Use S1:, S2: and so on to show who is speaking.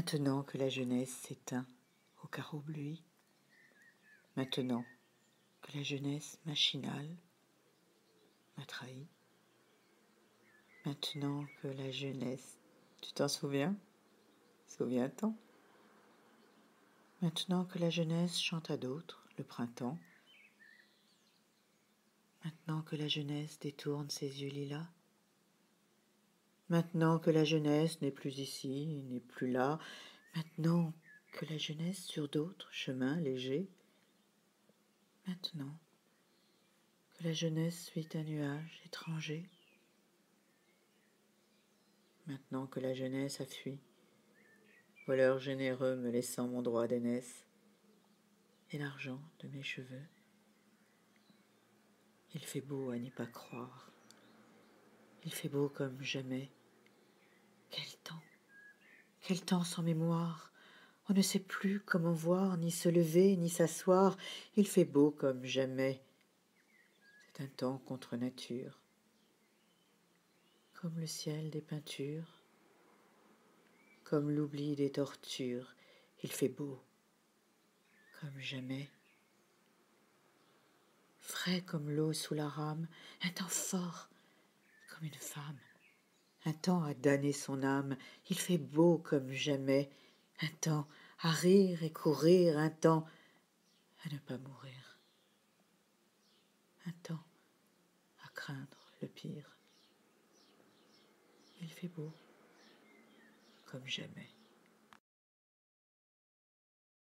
S1: Maintenant que la jeunesse s'éteint au carreau bleuit, maintenant que la jeunesse machinale m'a trahi, maintenant que la jeunesse, tu t'en souviens? Souviens-t'en. Maintenant que la jeunesse chante à d'autres le printemps, maintenant que la jeunesse détourne ses yeux lilas, maintenant que la jeunesse n'est plus ici, n'est plus là, maintenant que la jeunesse sur d'autres chemins légers, maintenant que la jeunesse suit un nuage étranger, maintenant que la jeunesse a fui, voleur généreux me laissant mon droit d'aînesse et l'argent de mes cheveux. Il fait beau à n'y pas croire. Il fait beau comme jamais. Quel temps sans mémoire On ne sait plus comment voir, ni se lever, ni s'asseoir. Il fait beau comme jamais. C'est un temps contre nature. Comme le ciel des peintures, comme l'oubli des tortures, il fait beau comme jamais frais comme l'eau sous la rame, un temps fort comme une femme, un temps à damner son âme, il fait beau comme jamais, un temps à rire et courir, un temps à ne pas mourir, un temps à craindre le pire. Il fait beau comme jamais.